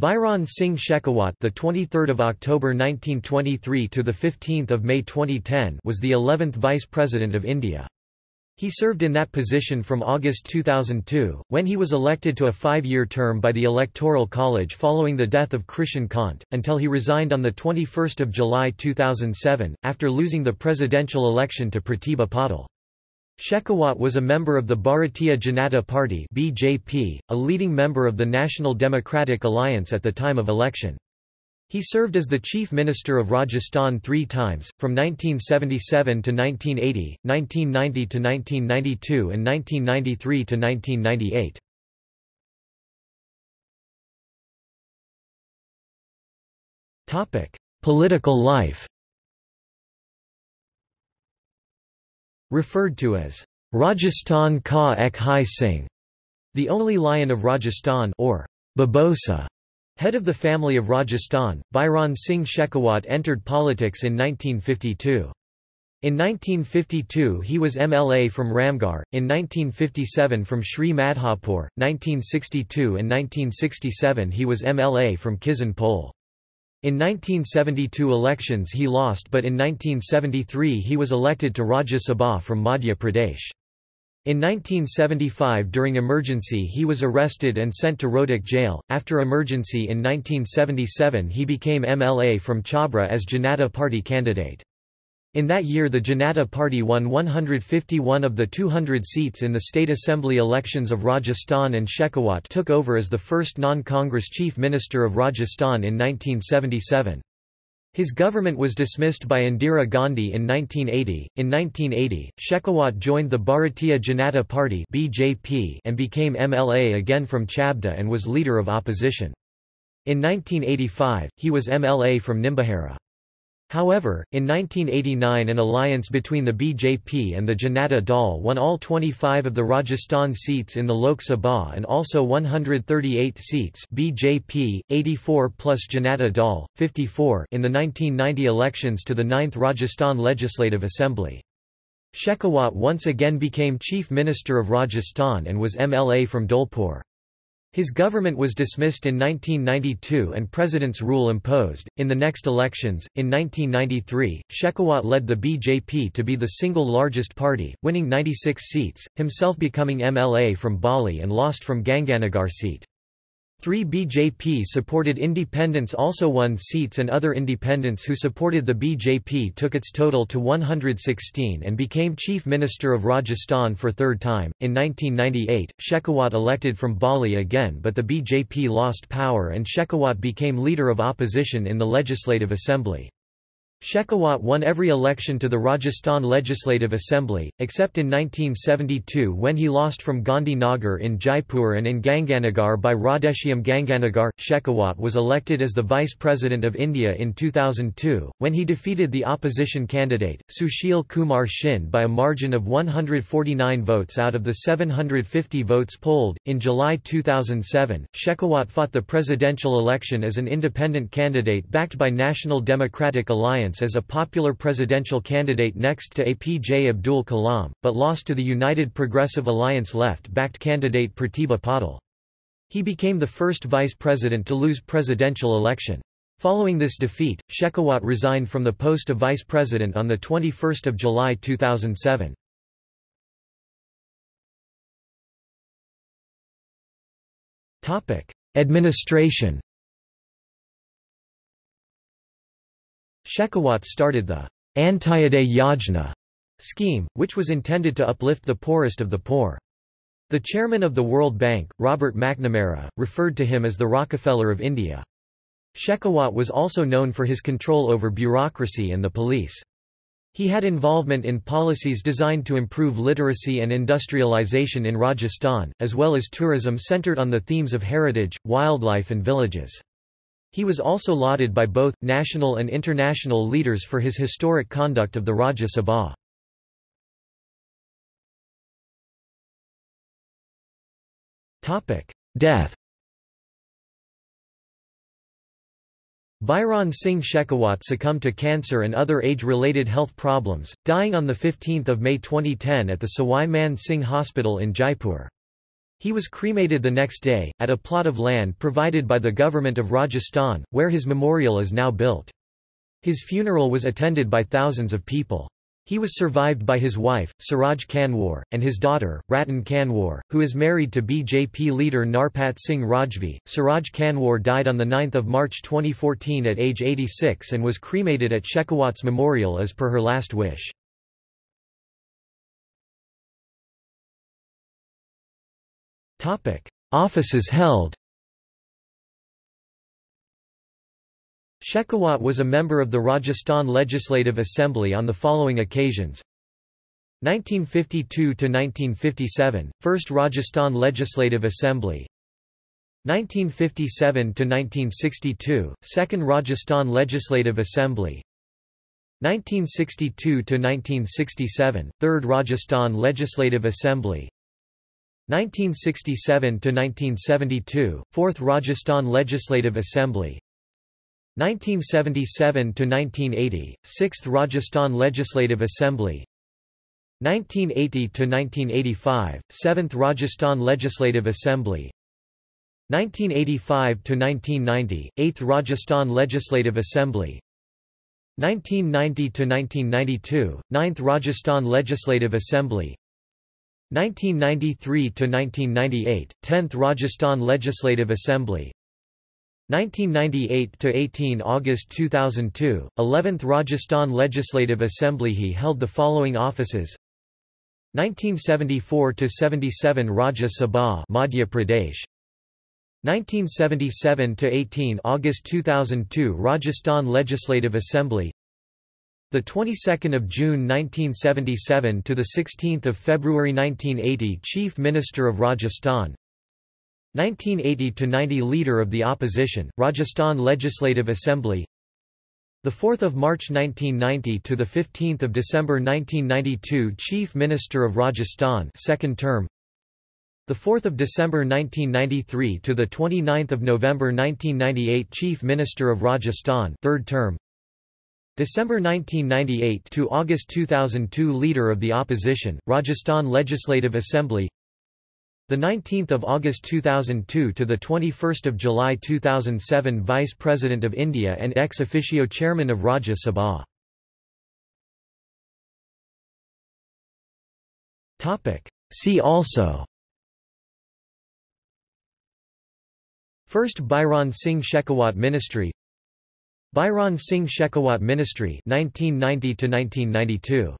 Bhairon Singh Shekhawat, the 23rd of October 1923 to the 15th of May 2010, was the 11th Vice President of India. He served in that position from August 2002, when he was elected to a five-year term by the Electoral College following the death of Krishan Kant, until he resigned on 21 July 2007, after losing the presidential election to Pratibha Patil. Shekhawat was a member of the Bharatiya Janata Party (BJP), a leading member of the National Democratic Alliance at the time of election. He served as the Chief Minister of Rajasthan three times, from 1977 to 1980, 1990 to 1992 and 1993 to 1998. Political life Referred to as Rajasthan Ka Ek Hai Singh, the only lion of Rajasthan or Babosa. Head of the family of Rajasthan, Bhairon Singh Shekhawat entered politics in 1952. In 1952 he was MLA from Ramgarh, in 1957 from Sri Madhopur, 1962 and 1967 he was MLA from Kisan Pole. In 1972 elections he lost but in 1973 he was elected to Rajya Sabha from Madhya Pradesh. In 1975 during emergency he was arrested and sent to Rohtak jail. After emergency in 1977 he became MLA from Chabra as Janata Party candidate. In that year the Janata Party won 151 of the 200 seats in the state assembly elections of Rajasthan and Shekhawat took over as the first non-Congress chief minister of Rajasthan in 1977. His government was dismissed by Indira Gandhi in 1980. In 1980, Shekhawat joined the Bharatiya Janata Party (BJP) and became MLA again from Chabra and was leader of opposition. In 1985, he was MLA from Nimbahera. However, in 1989 an alliance between the BJP and the Janata Dal won all 25 of the Rajasthan seats in the Lok Sabha and also 138 seats BJP, 84 plus Janata Dal, 54 in the 1990 elections to the 9th Rajasthan Legislative Assembly. Shekhawat once again became Chief Minister of Rajasthan and was MLA from Dholpur. His government was dismissed in 1992 and president's rule imposed. In the next elections, in 1993, Shekhawat led the BJP to be the single largest party, winning 96 seats, himself becoming MLA from Bali and lost from Ganganagar seat. Three BJP-supported independents also won seats and other independents who supported the BJP took its total to 116 and became Chief Minister of Rajasthan for third time. In 1998, Shekhawat elected from Bali again but the BJP lost power and Shekhawat became leader of opposition in the Legislative Assembly. Shekhawat won every election to the Rajasthan Legislative Assembly, except in 1972 when he lost from Gandhi Nagar in Jaipur and in Ganganagar by Radheshyam Ganganagar. Shekhawat was elected as the Vice President of India in 2002, when he defeated the opposition candidate, Sushil Kumar Shinde by a margin of 149 votes out of the 750 votes polled. In July 2007, Shekhawat fought the presidential election as an independent candidate backed by National Democratic Alliance as a popular presidential candidate next to APJ Abdul Kalam, but lost to the United Progressive Alliance left-backed candidate Pratibha Patil. He became the first vice president to lose presidential election. Following this defeat, Shekhawat resigned from the post of vice president on 21 July 2007. Administration Shekhawat started the Antyodaya Yajna scheme, which was intended to uplift the poorest of the poor. The chairman of the World Bank, Robert McNamara, referred to him as the Rockefeller of India. Shekhawat was also known for his control over bureaucracy and the police. He had involvement in policies designed to improve literacy and industrialization in Rajasthan, as well as tourism centered on the themes of heritage, wildlife and villages. He was also lauded by both, national and international leaders for his historic conduct of the Rajya Sabha. Death Bhairon Singh Shekhawat succumbed to cancer and other age-related health problems, dying on 15 May 2010 at the Sawai Man Singh Hospital in Jaipur. He was cremated the next day, at a plot of land provided by the government of Rajasthan, where his memorial is now built. His funeral was attended by thousands of people. He was survived by his wife, Suraj Kanwar, and his daughter, Ratan Kanwar, who is married to BJP leader Narpat Singh Rajvi. Suraj Kanwar died on 9 March 2014 at age 86 and was cremated at Shekhawat's memorial as per her last wish. Offices held. Shekhawat was a member of the Rajasthan Legislative Assembly on the following occasions. 1952–1957, First Rajasthan Legislative Assembly. 1957–1962, Second Rajasthan Legislative Assembly. 1962–1967, Third Rajasthan Legislative Assembly 1967–1972, Fourth Rajasthan Legislative Assembly. 1977–1980, 6th Rajasthan Legislative Assembly. 1980–1985, 7th Rajasthan Legislative Assembly. 1985–1990, 8th Rajasthan Legislative Assembly. 1990–1992, 9th Rajasthan Legislative Assembly 1993–1998, 10th Rajasthan Legislative Assembly. 1998–18 August 2002, 11th Rajasthan Legislative Assembly He held the following offices. 1974–77 Rajya Sabha Madhya Pradesh. 1977–18 August 2002 Rajasthan Legislative Assembly the 22nd of June 1977 to the 16th of February 1980 Chief Minister of Rajasthan. 1980 to 90 Leader of the Opposition Rajasthan Legislative Assembly. The 4th of March 1990 to the 15th of December 1992 Chief Minister of Rajasthan second term. The 4th of December 1993 to the 29th of November 1998 Chief Minister of Rajasthan third term December 1998 to August 2002 Leader of the Opposition, Rajasthan Legislative Assembly. The 19th of August 2002 to the 21st of July 2007 Vice President of India and ex officio Chairman of Rajya Sabha. Topic. See also. First Bhairon Singh Shekhawat Ministry Bhairon Singh Shekhawat Ministry 1990 1992